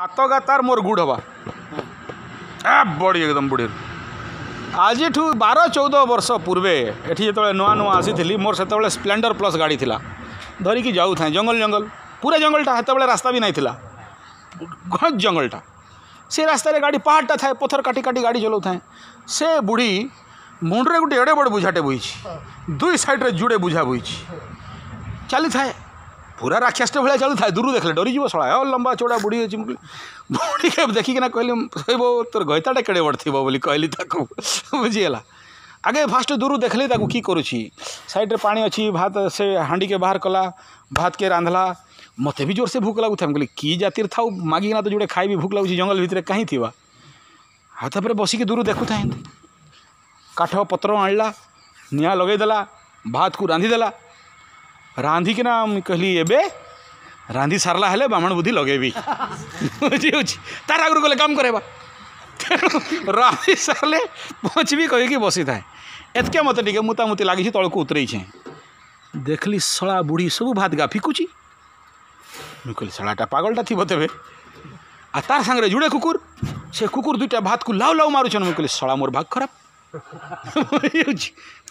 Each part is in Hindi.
ହାତ ତାର ମୋର ଗୁଡ଼ ହେବା ବଢ଼ି ଏକଦମ ବୁଢ଼ୀ ଆଜିଠୁ ବାର ଚଉଦ ବର୍ଷ ପୂର୍ବେ ଏଠି ଯେତେବେଳେ ନୂଆ ନୂଆ ଆସିଥିଲି ମୋର ସେତେବେଳେ ସ୍ପ୍ଲେଣ୍ଡର ପ୍ଲସ୍ ଗାଡ଼ି ଥିଲା ଧରିକି ଯାଉଥାଏ ଜଙ୍ଗଲ ଜଙ୍ଗଲ ପୁରା ଜଙ୍ଗଲଟା ସେତେବେଳେ ରାସ୍ତା ବି ନାଇଁଥିଲା ଘଞ୍ଚ ଜଙ୍ଗଲଟା ସେ ରାସ୍ତାରେ ଗାଡ଼ି ପାହାଡ଼ଟା ଥାଏ ପଥର କାଟି କାଟି ଗାଡ଼ି ଚଲାଉଥାଏ ସେ ବୁଢ଼ୀ ମୁଣ୍ଡରେ ଗୋଟେ ଏଡ଼େ ବଡ଼ ବୁଝାଟେ ବୋହିଛି ଦୁଇ ସାଇଡ଼ରେ ଯୁଡ଼େ ବୁଝା ବୋହିଛି ଚାଲିଥାଏ पूरा राक्षस भाई चलू था दूर देखे डरीज शाला लंबा चौड़ा बुढ़ी अच्छी मुझे बुढ़ी के देखिकिना कहली से बो तोर गईताटा कड़े बड़ थी कहली बुझीगला आगे फास्ट दूर देखली कि करइड्रे पा अच्छी भात से हाँ के बाहर कला भात के रांधला मत भी जोर से भूक लगू था कहली कि जातिर था मागिकना तो जोड़े खाई भूक लगुच जंगल भितर कहीं थी आपर बसिक दूर देखु था काठ पत्र आनला निगेदेला भात को रांधिदेला ରାନ୍ଧିକିନା ମୁଁ କହିଲି ଏବେ ରାନ୍ଧି ସାରିଲା ହେଲେ ବ୍ରାହ୍ମଣ ବୁଦ୍ଧି ଲଗେଇବି ବୁଝିହେଉଛି ତାର ଆଗରୁ ଗଲେ କାମ କରେଇବା ତେଣୁ ରାନ୍ଧି ସାରିଲେ ପହଞ୍ଚିବି କହିକି ବସିଥାଏ ଏତକେ ମୋତେ ଟିକେ ମୁତାମୁତି ଲାଗିଛି ତଳକୁ ଉତରେଇଛେ ଦେଖିଲି ଶଳା ବୁଢ଼ୀ ସବୁ ଭାତ ଗା ଫିକୁଛି ମୁଁ କହିଲି ଶଳାଟା ପାଗଳଟା ଥିବ ତେବେ ଆଉ ତାର ସାଙ୍ଗରେ ଯୁଡ଼େ କୁକୁର ସେ କୁକୁର ଦୁଇଟା ଭାତକୁ ଲାଉ ଲାଉ ମାରୁଛନ୍ ମୁଁ କହିଲି ଶଳା ମୋର ଭାଗ ଖରାପ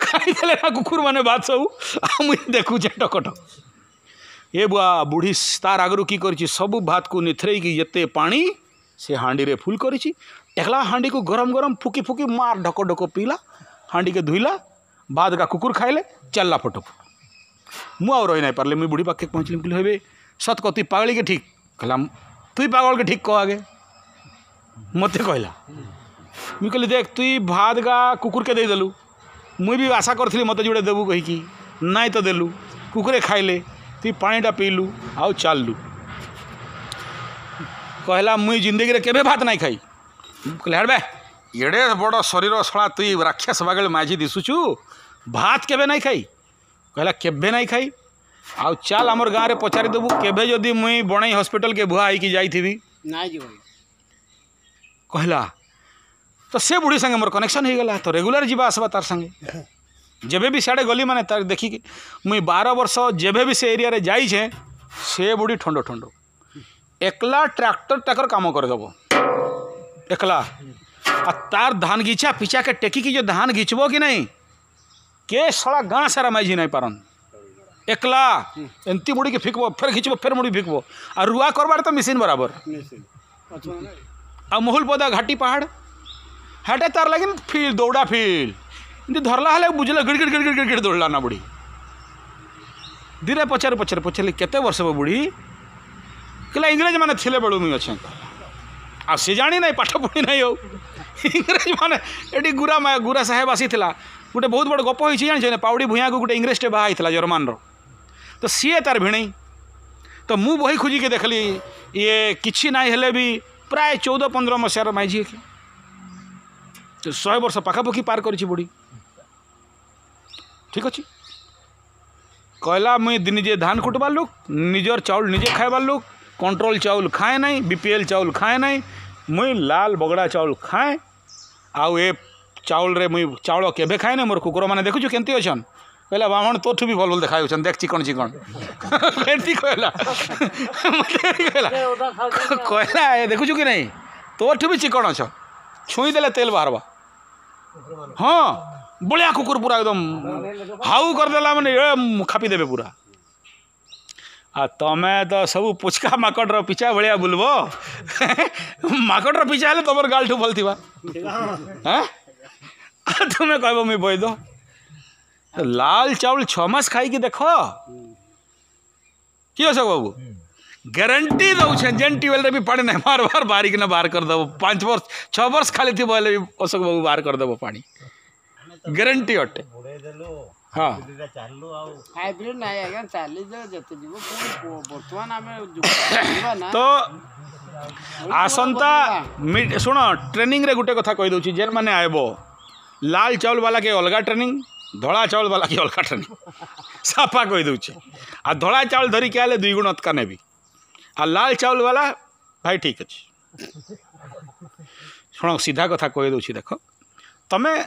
खाई कुकुर मैंने बात सब मुझे देखुचे टकट ए बुआ बुढ़ी तार आगर कि कर सब भात को निथरई ये पाणी से हाँ फुल कर टेक्ला हाँ को गरम गरम फुकी फुकी मार ढक ढक पीला हाँ के धोला भात का कुकुर खाइले चलला फटोफ मुँह रही ना पार्ले मुझ बुढ़ी पाखे पहुँचलि कह सत्क तु पगल के ठीक कहला तु पगल के ठीक कह आगे मत कहला मुझ कह देख तु भात गा कुकुर के देदेलु मुई भी आशा करी मत जोड़े देवु कहीकि नाई तो देलु कुकुरे खाइले तु पाटा पीलु आउ चलु कहला मुई जिंदगी रे केबे भात नाई खाई कह बे एडे बड़ शरीर शला तु राक्षस बागे माझी दिशुचु भात केबे नाई खाई कहला केबे नाई खाई आउ चल आम गाँव में पचारिदेबू केबे जदि मुई बणई हॉस्पिटल के बुआ होकर जाइ ना कहला तो से बुढ़ी सागे मोर कनेक्शन हो गला तो रेगुलर जीवा आसवा तार सागे जब भी सियाड़े गली मैंने देखिकी मुई बार वर्ष जेबे भी से एरिया जाइछे से बुढ़ी ठंडो ठंडो एकला ट्राक्टर टाकर कम करदेव एकला आ तार धान घीचा पिछा के टेकी जो धान घीचब कि नहीं के सड़ा गाँ सारा माइजी नहीं पारन एकला एंती बुड़ी के फेंकब फिर घीचब फिर मुड़ी फिकब आ रुआ करवार तो मशीन बराबर आ महुल पौधा घाटी पहाड़ हटे तार लगे फिल दौड़ा फिल इंती धरला गिड़ गिड़ गिड़ गिड़ गिड़ दौड़ला ना बुढ़ी धीरे पचार पचार पचारे के वर्ष बुढ़ी कहला इंग्रेज मैंने थे बेलू मुई अच्छे आ सी जाणी ना पाठ पढ़ी ना हो इंग्रेज मैंने ये गुरा गुरा साहेब आसी गोटे बहुत बड़ गप हो जानी पाउड़ी भूं को गोटे इंग्रेजटे बाहर जर्मान तो सीए तार भिणी तो मु बही खोजिके देखली ये कि ना हेले भी प्राय चौदह पंद्रह मसीहार माइझी तो शहे वर्ष पखापाखी पार कर बुढ़ी ठीक अच्छे कहला मुई दिन जे धान खुटबार लुक निजर चाउल निजे खाइबार लोक कंट्रोल चाउल खाए ना बीपीएल चाउल खाए ना मुई लाल बगड़ा चाउल खाए आउ ए चाउल मुई चाउल के खाए ना मोर कूकर मैंने देखु के अच्छा कहले ब्राह्मण तोठ भी भल भल देखा देख चिकन चिकन कहला कहला देखु कि नहीं तो भी चिकन अच्छा छुई देले तेल बा। हाँ बढ़िया कुकुर पूरा एकदम हाउ करदे मैंने खापीदे पूरा आ तुम तो सब पुचका मकड़ पिछा भाया बुलव मकड़ पिछा हेल्ले तुम गाल ठू भल थी तुम्हें कह बैद लाल चाउल छमास खाई देख किए अशोक बाबू हम्म। ग्यारंटी दौन जेन्टी वेल भी पानी ना बार बार बारिक ना बाहर करदेव पांच वर्ष छः वर्ष खाली थी भी अशोक बाबू बाहर करदेव पा ग्यारंटी अटे हाँ तो आस ट्रेनिंग रे गोटे कथा कहीदे जेन मैंने आब लाल चाउल वाला के अलग ट्रेनिंग धड़ा चाउल वाला के अलग ट्रेनिंग साफा कहीदे आ धड़ा चाउल धरिके आई गुण अतका नेबी आ लाल चावल वाला भाई ठीक अच्छे शुण सीधा कथा कह दूसरी देख तुम्हें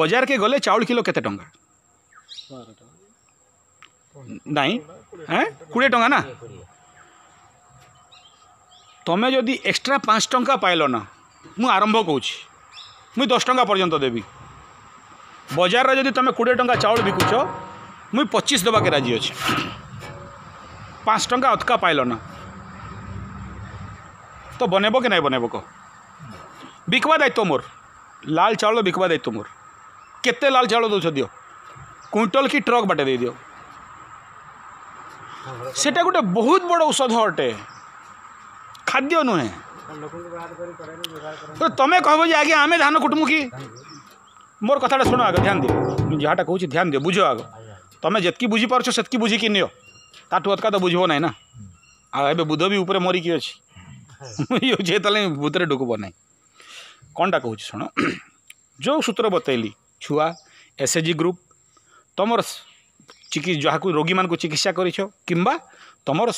बजार के गले चाउल किलो के नहीं कोड़े टाँ ना तुम्हें जदि एक्सट्रा पांच टाँह पाइल ना मुझे आरंभ कौच मुई दस टा पर्यटन देवी बजार में जदि कोड़े टाँह चाउल बिकुच मुई पचीस दबाके राजी अच्छे पाँच टाँह अतका पाइल ना तो बनेबो कि नहीं बनेबो को बिकवा दायित्व मोर लाल चावल बिकवा दायित्व मोर के लाल चावल दौ दि क्विंटल कि ट्रक बाटे दे दियो सेटा गोटे बहुत बड़ औषध अटे खाद्य नुहे तो तुम्हें कह आज आम धान कुटमु कि मोर कथा शुण आगे ध्यान दि जहाँटा कहूँ ध्यान दि बुझ आग तुम जितक बुझीप से बुझिकी नि ताटू अत्का तो बुझना ना आ बुध भी उपरे मरिकी अच्छी जेतले भूतरे डुक बनाए कौनटा कह शुण जो सूत्र बतैली छुआ एस एच जी ग्रुप तुम चिकित जहाँ रोगी मान चिकित्सा कर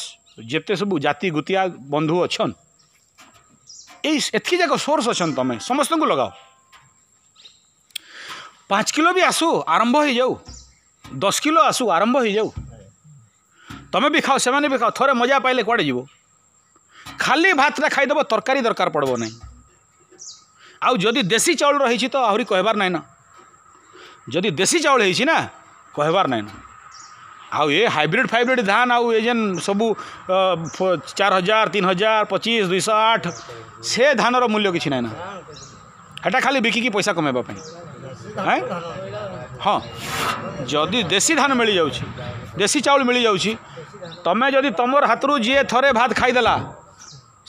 जिते सब जाति गुतिया बंधु अच्छा यक सोर्स अच्छे तुम समस्त को लगाओ पाँच किलो भी आसु आरंभ हो जाऊ दस किलो आसु आरंभ हो जाऊ तुम भी खाओ से भी खाओ थे मजा पाइले कड़े जीव खाली भात खाईदेव तरकारी दरकार पड़ब ना आदि देसी चाउल रही तो आहरी कहबार ना ना जदि देशी चाउल होना कहबार ना ना आउ ये हाइब्रिड फाइब्रिड धान आउ ये जेन सबू चार हजार तीन हजार पचीस दुई आठ से धान मूल्य कि ना ना हेटा खाली बिकी की पैसा कमेबा कमेबापी हाँ जदि देशी धान मिल जाऊ देशी चाउल मिल जाऊँ तुम्हें जदि तुम हाथ जी थे भात खाईदेला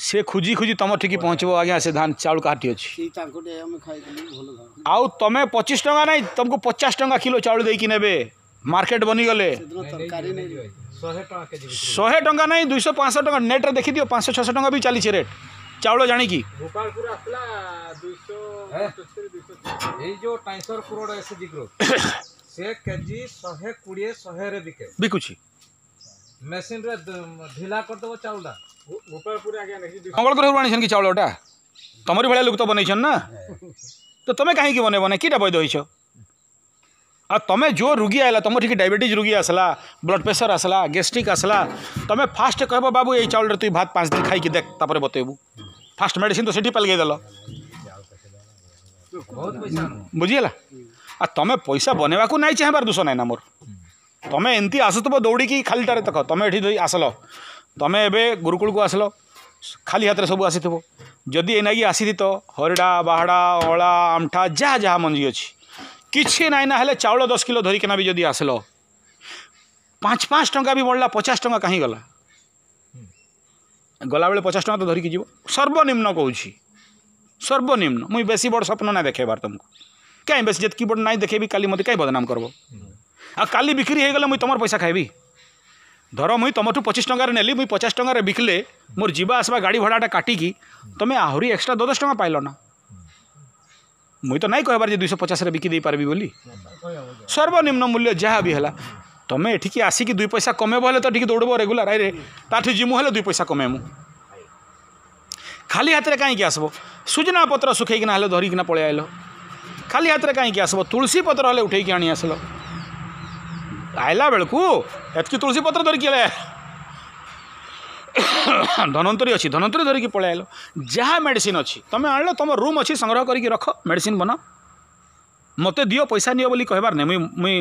ସେ ଖୋଜି ଖୋଜି ତୁମ ଠିକି ପହଞ୍ଚିବ ଆଜ୍ଞା ସେ ଧାନ ଚାଉଳ କାହାଠି ଅଛି ଆଉ ତୁମେ ପଚିଶ ଟଙ୍କା ନାହିଁ ତୁମକୁ ପଚାଶ ଟଙ୍କା କିଲୋ ଚାଉଳ ଦେଇକି ନେବେ ମାର୍କେଟ ବନିଗଲେ ଶହେ ଟଙ୍କା ନାହିଁ ଦୁଇଶହ ପାଞ୍ଚଶହ ଟଙ୍କା ନେଟ୍ରେ ଦେଖିଦିଅ ପାଞ୍ଚଶହ ଛଅଶହ ଟଙ୍କା ବି ଚାଲିଛି ରେଟ୍ ଚାଉଳ ଜାଣିକି ସେ କେଜି ଶହେ କୋଡ଼ିଏ ଶହେରେ ବିକେ ବିକୁଛି मेसीन रे ढिला कर दबो चावलटा ऊपर पूरा आ गया मंगल ग्रह बनिसन की चावलटा तमरी भले लोग तो बनिसन ना तो तमे काहे की बने बने कीटा बैद होइछो आ तमे जो रोगी आइला तमे ठीक डायबिटीज रुगी आसला ब्लड प्रेशर आसला गैस्ट्रिक आसला तमे फास्ट कहबो बाबू ए चावल रे तू भात पांच दिन खाई के देख तापर बतेबू फास्ट मेडिसिन तो सेठी पलगे देलो बहुत पैसा बुझियला आ तमे पैसा बनेवा को नाइ चाहे बार दुसो नाइ ना मोर ତମେ ଏମିତି ଆସୁଥିବ ଦୌଡ଼ିକି ଖାଲିଟାରେ ଦେଖ ତମେ ଏଠି ଆସିଲ ତମେ ଏବେ ଗୁରୁକୁଳକୁ ଆସିଲ ଖାଲି ହାତରେ ସବୁ ଆସିଥିବ ଯଦି ଏନାକି ଆସିଥିତ ହରିଡ଼ା ବାହାଡ଼ା ଅଳା ଆମ୍ଠା ଯାହା ଯାହା ମଞ୍ଜି ଅଛି କିଛି ନାହିଁ ନା ହେଲେ ଚାଉଳ ଦଶ କିଲୋ ଧରିକିନା ବି ଯଦି ଆସିଲ ପାଞ୍ଚ ପାଞ୍ଚ ଟଙ୍କା ବି ବଢ଼ିଲା ପଚାଶ ଟଙ୍କା କାହିଁ ଗଲା ଗଲାବେଳେ ପଚାଶ ଟଙ୍କା ତ ଧରିକି ଯିବ ସର୍ବନିମ୍ନ କହୁଛି ସର୍ବନିମ୍ନ ମୁଇଁ ବେଶୀ ବଡ଼ ସ୍ୱପ୍ନ ନା ଦେଖେଇବାର ତୁମକୁ କାହିଁ ବେଶୀ ଯେତିକି ବଡ଼ ନାଇଁ ଦେଖେଇବି କାଲି ମୋତେ କାହିଁ ବଦନାମ କରବ आ का बिक्री होगा मुझ तुम पैसा खाबी धर मुई तुम ठूँ पचीस टकर मुई पचास टकर बिकले मोर जावा आसवा गाड़ी भड़ाटा काटिकी तुम्हें आहरी एक्सट्रा दो दस टाँग पाइल ना मुई तो नहीं कहबार जो दुई पचास बिकिदे पारि बोली सर्वनिम्न मूल्य जहाँ भी है तुम्हें इटिक आसिक दुई पैसा कमेब हेल्ले तो ठीक दौड़ब रेगुला रे ताठी जीमु हेल्ले दुई पैसा कमेमु खाली हाथ में कहीं आसब सुजना पत्र सुखना पलैल खाली हाथ में कहीं आसब तुलसी पत्र उठे आनी आसल आयला बेलू एतकी तुलसी पत्र धरिकी आले धनवंतरी अच्छी धनवंतरी धरिकी पलै जहाँ मेडिसीन अच्छी तुम आन तुम रूम अच्छी संग्रह करके रख मेडिसीन बना मत दि पैसा नियो बोली कहबार नहीं मुई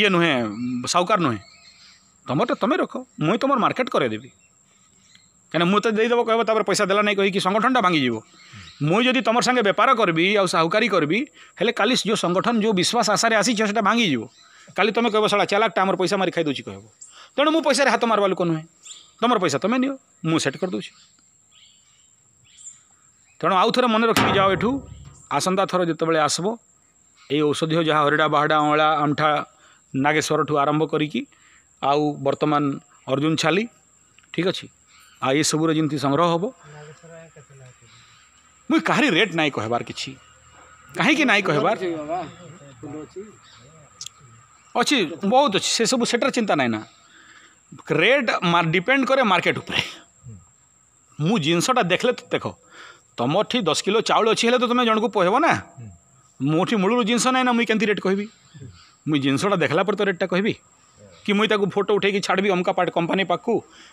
ये नुहे साहूकार नुहे तुमटा तो तुम रख मुई तुम मार्केट करदेवी कहीं मुझे देदेव कह पैसा देला नहीं कहीकि संगठनटा भांगी मुई जदि तुम सागे बेपार करी आहुकारी करी हेल्ले काली जो संगठन जो विश्वास आशा आसी भांगी का तुम कह साला चला आम पैसा मारी खाई कह तेणु मो पैसा हाथ मारवा लोक नुहे तुम पैसा तुम्हें निट कर करदे तेणु आउ थ मन रखी जाओ यठू आसंता थर जो आसब ये औषधियों जहाँ हरिडा बाहडा अँला अंठा नागेश्वर ठू आरंभ करी आउ बर्तमान अर्जुन छाली ठीक अच्छे आ ये सबूर जमी संग्रह हम मुई कहारी रेट नाई कहबार कि कहीं नाई कहबार अच्छी बहुत अच्छे से सब सेटर चिंता ना रेट डिपेंड कै मार्केट उपरे जिनसटा देखले तो देख तुम्ठी दस किलो चाउल अच्छी तो तुम्हें जन को पोहब ना मोटी मूल जिनस ना ना मुझे रेट कह मुझ जिनसटा देखला तो रेटा कहबी कि मुई ताकू फोटो उठेगी छाड़बी अमका पार्ट कंपानी पाक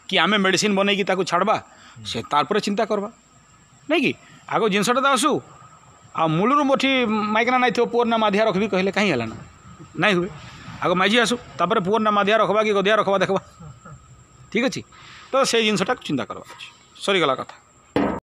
कि आम मेडिसीन बनई छाड़वा से तार चिंता करवा नहीं कि आग जिनसटा तो आसू आ मूलर मोटी माइकना नहीं थोड़ा पुअर ना माधिया रखबी कहले कहीं ना नहीं हुए আগ মাইজি আসু তাপরে পুয়োর না দিয়া রখবা কি গদিয়া রখবা দেখবা ঠিক আছে তো সেই জিনিসটা চিন্তা করবা সরিগলা কথা